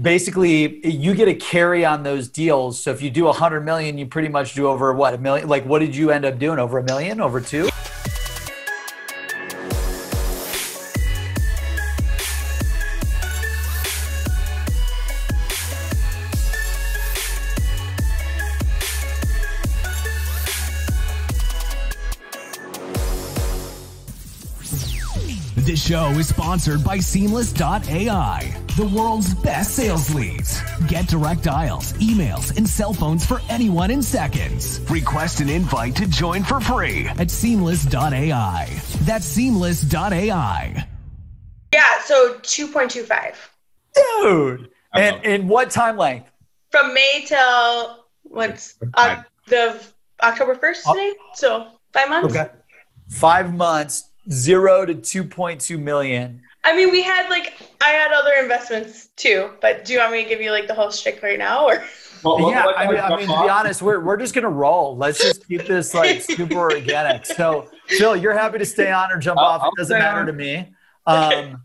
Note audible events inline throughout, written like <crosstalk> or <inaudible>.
basically you get a carry on those deals. So if you do a hundred million, you pretty much do over what a million. Like, what did you end up doing? Over a million? Over two? This show is sponsored by Seamless.ai, the world's best sales leads. Get direct dials, emails, and cell phones for anyone in seconds. Request an invite to join for free at Seamless.ai. That's Seamless.ai. Yeah, so 2.25. Dude. And in what time length? From May till what's uh, the October 1st today? So five months? Okay. Five months, zero to 2.2 million. I mean, we had like, I had other investments too, but do you want me to give you like the whole shtick right now or? Well, yeah, I mean, I mean, to be honest, we're, we're just gonna roll. Let's just keep this like <laughs> super organic. So, Phil, you're happy to stay on or jump I'll- off? It doesn't matter on. to me. Um,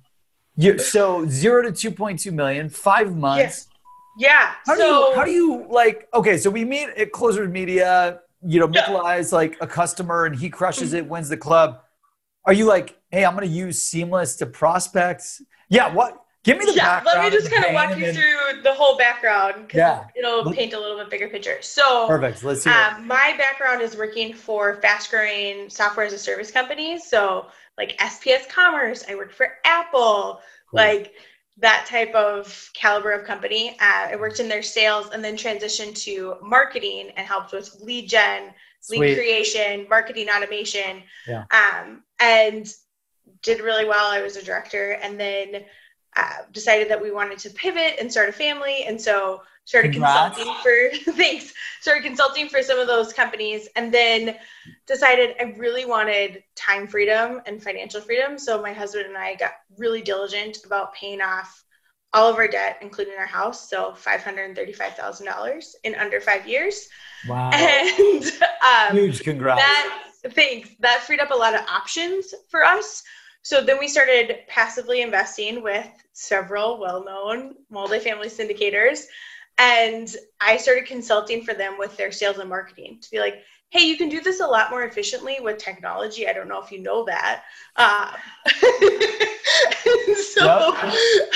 you, so zero to 2.2 million, five months. Yeah. How do you how do you like okay, so we meet at Closers Media, you know, Yeah. Nikolai's like a customer and he crushes it, wins the club. Are you like, hey, I'm gonna use Seamless to prospect? Yeah, what give me the yeah, background. let me just kind of walk you and- through the whole background because Yeah. it'll paint a little bit bigger picture. So, Perfect. Let's hear um, my background is working for fast growing software as a service companies. So, like SPS Commerce, I worked for Apple, like that type of caliber of company. Uh, I worked in their sales and then transitioned to marketing and helped with lead gen, Sweet. lead creation, marketing automation. Yeah. Um, and did really well. I was a director and then uh, decided that we wanted to pivot and start a family. And so started Congrats. consulting for <laughs> things, started consulting for some of those companies and then decided I really wanted time freedom and financial freedom. So my husband and I got really diligent about paying off all of our debt, including our house. So $535,000 in under five years. Wow. <laughs> And um, Huge congrats. that thanks that freed up a lot of options for us so then we started passively investing with several well-known multifamily syndicators and i started consulting for them with their sales and marketing to be like hey you can do this a lot more efficiently with technology i don't know if you know that uh, <laughs> <laughs> so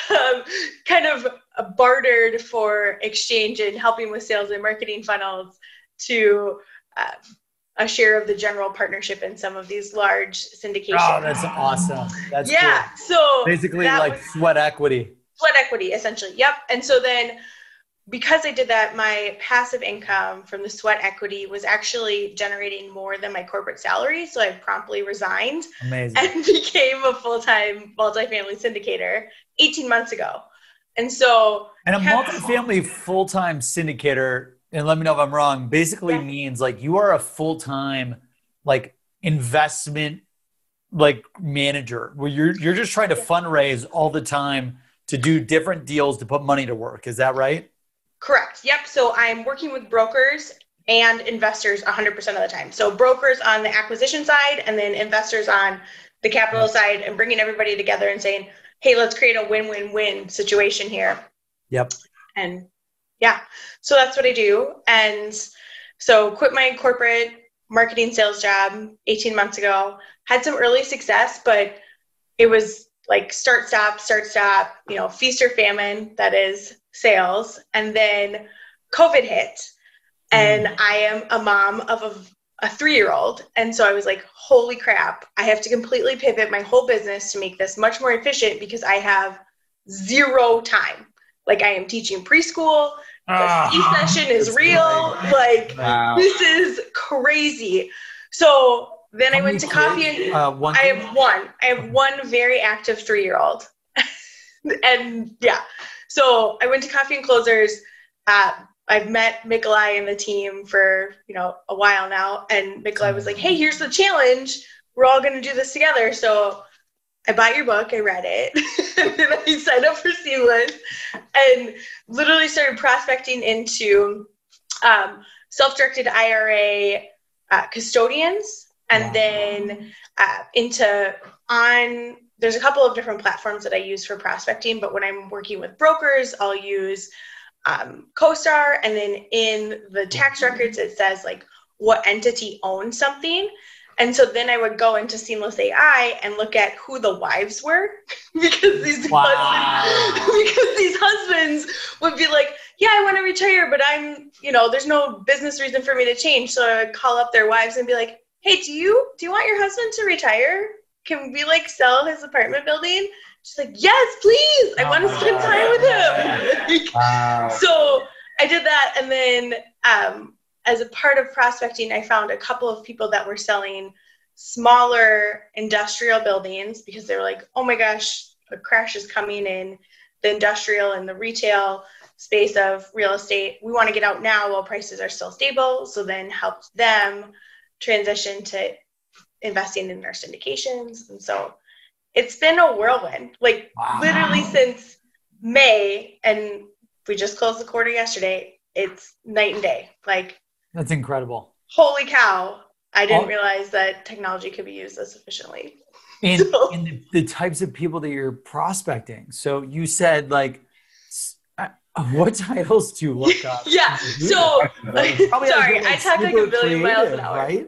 um, kind of bartered for exchange and helping with sales and marketing funnels to uh, a share of the general partnership in some of these large syndications. Oh, that's awesome. That's yeah. cool. So Basically like was sweat equity. sweat equity, essentially. Yep. And so then because I did that, my passive income from the sweat equity was actually generating more than my corporate salary. So I promptly resigned Amazing. and <laughs> became a full-time multifamily syndicator 18 months ago. And so And a multifamily full-time syndicator, and let me know if I'm wrong, basically Yeah. means like you are a full-time like investment like manager where you're you're just trying to Yeah. fundraise all the time to do different deals to put money to work. Is that right? Correct. Yep. So I'm working with brokers and investors 100% of the time. So brokers on the acquisition side and then investors on the capital side and bringing everybody together and saying, "Hey, let's create a win-win-win situation here." Yep. And yeah, so that's what I do. And so quit my corporate marketing sales job 18 months ago. Had some early success, but it was like start stop start stop, you know, feast or famine that is sales. And then COVID hit and I am a mom of a, a 3-year-old. And so I was like, "Holy crap, I have to completely pivot my whole business to make this much more efficient because I have zero time. Like I am teaching preschool, the Ah, C session is real. Like Wow. this is crazy. So then I went to coffee and Uh, one I have one. I have one very active three year old. <laughs> and yeah. So I went to coffee and closers. Uh, I've met Mikolai and the team for, you know, a while now. And Mikolai was like, hey, here's the challenge. We're all gonna do this together. So I bought your book, I read it, <laughs> and then I signed up for Seamless and literally started prospecting into um, self-directed IRA uh, custodians, and Wow. then uh, into on there's a couple of different platforms that I use for prospecting, but when I'm working with brokers, I'll use um, CoStar, and then in the tax records, it says like what entity owns something. And so then I would go into Seamless AI and look at who the wives were <laughs> because these wow. husbands, <laughs> because these husbands would be like, yeah, I want to retire, but I'm, you know, there's no business reason for me to change. So I would call up their wives and be like, hey, do you do you want your husband to retire? Can we like sell his apartment building? She's like, yes, please. I want to spend time with him. <laughs> wow. So I did that, and then um, as a part of prospecting, I found a couple of people that were selling smaller industrial buildings because they were like, oh my gosh, a crash is coming in the industrial and the retail space of real estate. We want to get out now while prices are still stable. So then helped them transition to investing in their syndications. And so it's been a whirlwind, like wow. literally since May. And we just closed the quarter yesterday. It's night and day. Like, that's incredible. Holy cow. I didn't oh. realize that technology could be used this efficiently. And, <laughs> so. and the, the, types of people that you're prospecting. So you said like, uh, what titles do you look <laughs> up? yeah. So <laughs> sorry, I talk like a billion miles an hour. Right?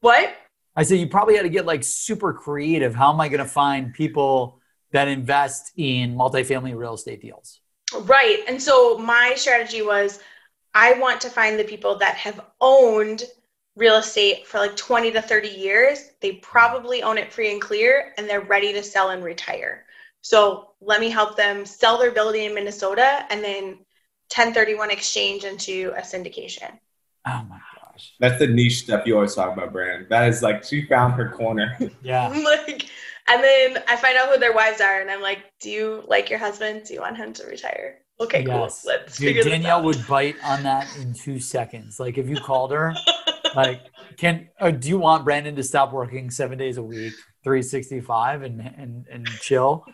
What? I said you probably had to get like super creative. How am I going to find people that invest in multifamily real estate deals? Right. And so my strategy was I want to find the people that have owned real estate for like 20 to 30 years. They probably own it free and clear and they're ready to sell and retire. So let me help them sell their building in Minnesota and then 1031 exchange into a syndication. Oh my gosh. That's the niche stuff you always talk about, Brandon. That is like she found her corner. <laughs> Yeah. <laughs> like and then I find out who their wives are and I'm like, Do you like your husband? Do you want him to retire? Okay, yes. cool. Let's Dude, Danielle would bite on that in two seconds. Like if you called her, <laughs> like, can or do you want Brandon to stop working seven days a week, 365 and and and chill?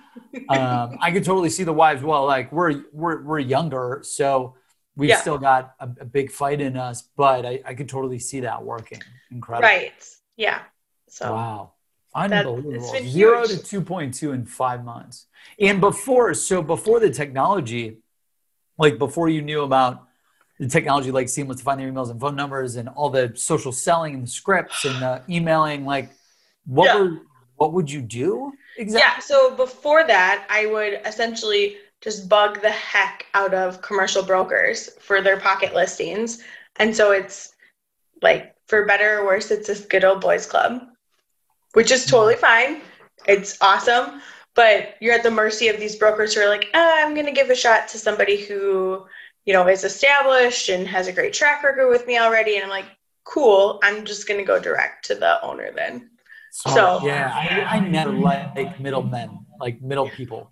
Um, I could totally see the wives. Well, like we're we're we're younger, so we've yeah. still got a, a, big fight in us, but I, I could totally see that working. Incredible. Right. Yeah. So wow. Unbelievable. Zero to 2.2 in five months. And before, so before the technology, like before you knew about the technology like Seamless to find their emails and phone numbers and all the social selling and the scripts and the <sighs> emailing, like what yeah. were, what would you do exactly? Yeah. So before that, I would essentially just bug the heck out of commercial brokers for their pocket listings. And so it's like for better or worse, it's this good old boys club, which is totally fine. It's awesome but you're at the mercy of these brokers who are like, oh, I'm going to give a shot to somebody who, you know, is established and has a great track record with me already. And I'm like, cool, I'm just going to go direct to the owner then. So, so yeah, I, I never like middlemen, like middle people.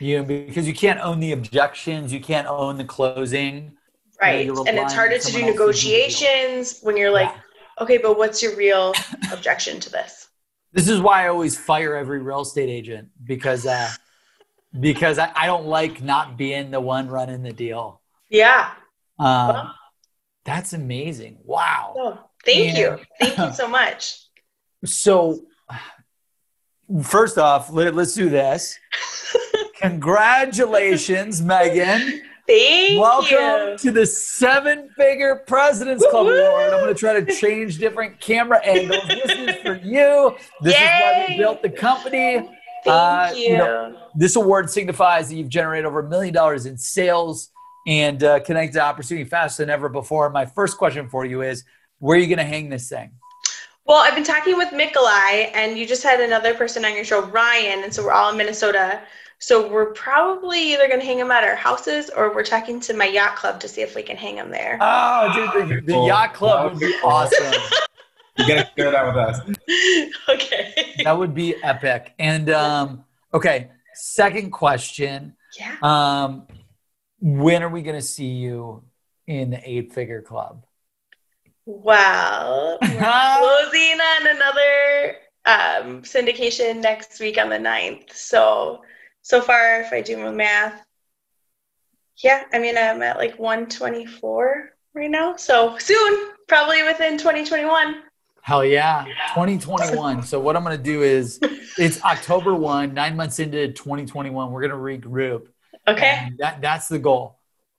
You know, because you can't own the objections, you can't own the closing. Right. You know, and it's harder to do negotiations when you're like, yeah. okay, but what's your real objection to this? This is why I always fire every real estate agent because uh, because I, I don't like not being the one running the deal. Yeah. Um, well, that's amazing. Wow. Oh, thank you. Thank you <laughs> so much. So, first off, let, let's do this. <laughs> Congratulations, Megan. <laughs> Thank Welcome you. to the seven figure President's Club Woo-hoo! Award. I'm going to try to change different camera angles. This is for you. This Yay! is why we built the company. Thank uh, you. you know, this award signifies that you've generated over a million dollars in sales and uh, connected to opportunity faster than ever before. My first question for you is where are you going to hang this thing? Well, I've been talking with Nikolai, and you just had another person on your show, Ryan, and so we're all in Minnesota. So we're probably either going to hang them at our houses or we're talking to my yacht club to see if we can hang them there. Oh, dude, the, the yacht club would be awesome. <laughs> you got to share that with us. <laughs> Okay. That would be epic. And um, okay, second question. Yeah. Um, when are we going to see you in the eight figure club? Well, <laughs> we're closing on another um, syndication next week on the 9th. So so far, if I do my math, yeah, I mean, I'm at like 124 right now. So soon, probably within 2021. Hell yeah. 2021. So what I'm going to do is <laughs> it's October 1, nine months into 2021. We're going to regroup. Okay. That, that's the goal.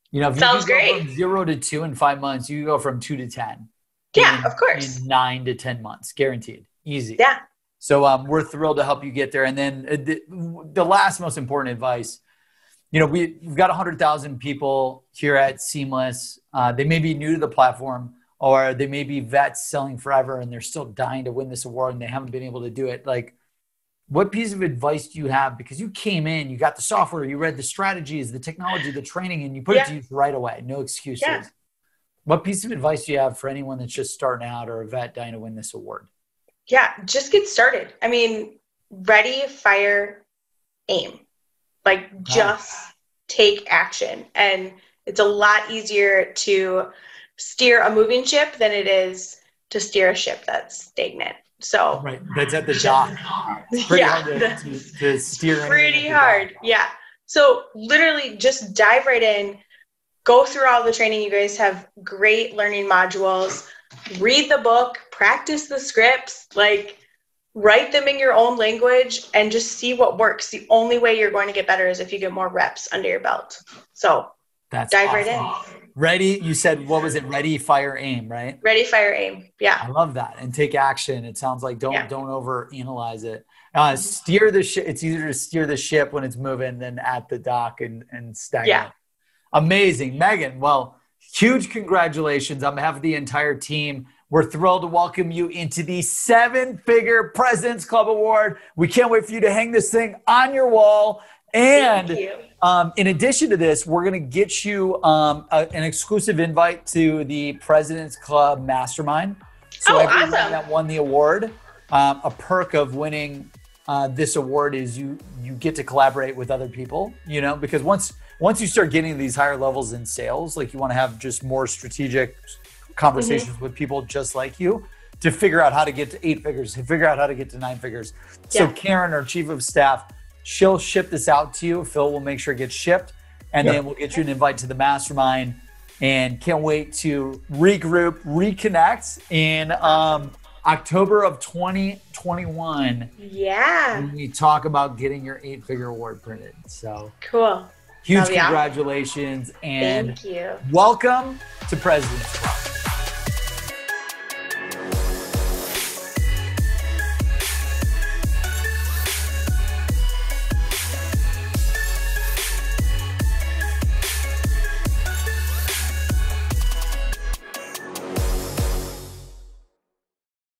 You know, if Sounds you go great. from zero to two in five months, you go from two to 10. Yeah, in- of course. In nine to 10 months, guaranteed. Easy. Yeah. So um, we're thrilled to help you get there. And then uh, the, the last most important advice, you know, we, we've got 100,000 people here at Seamless. Uh, they may be new to the platform or they may be vets selling forever and they're still dying to win this award and they haven't been able to do it. Like, what piece of advice do you have? Because you came in, you got the software, you read the strategies, the technology, the training, and you put it to use right away. No excuses. Yeah. What piece of advice do you have for anyone that's just starting out or a vet dying to win this award? Yeah, just get started. I mean, ready, fire, aim. Like just take action. And it's a lot easier to steer a moving ship than it is to steer a ship that's stagnant. So Right. That's at the dock. Pretty yeah, hard to, to, to steer. pretty dock. hard. Yeah. So literally just dive right in, go through all the training. You guys have great learning modules. Read the book, practice the scripts, like write them in your own language and just see what works. The only way you're going to get better is if you get more reps under your belt. So That's dive right in. Ready? You said what was it? Ready, fire, aim. Right. Ready, fire, aim. Yeah. I love that. And take action. It sounds like don't Yeah. don't over analyze it. Uh, steer the ship. It's easier to steer the ship when it's moving than at the dock and and stagnant. Yeah. Amazing, Megan. Well, huge congratulations on behalf of the entire team. We're thrilled to welcome you into the seven figure President's Club Award. We can't wait for you to hang this thing on your wall. And um, in addition to this, we're going to get you um, a- an exclusive invite to the President's Club Mastermind. So Oh, everyone awesome. that won the award, um, a perk of winning uh, this award is you you get to collaborate with other people. You know, because once once you start getting these higher levels in sales, like you want to have just more strategic conversations Mm-hmm. with people just like you to figure out how to get to eight figures, to figure out how to get to nine figures. So Karen, our chief of staff, she'll ship this out to you. Phil will make sure it gets shipped, and Yeah. then we'll get you an invite to the mastermind. And can't wait to regroup, reconnect in um, October of 2021 Yeah. when we talk about getting your eight-figure award printed. So Cool. huge That'll be awesome. congratulations and Thank you. welcome to President's Club.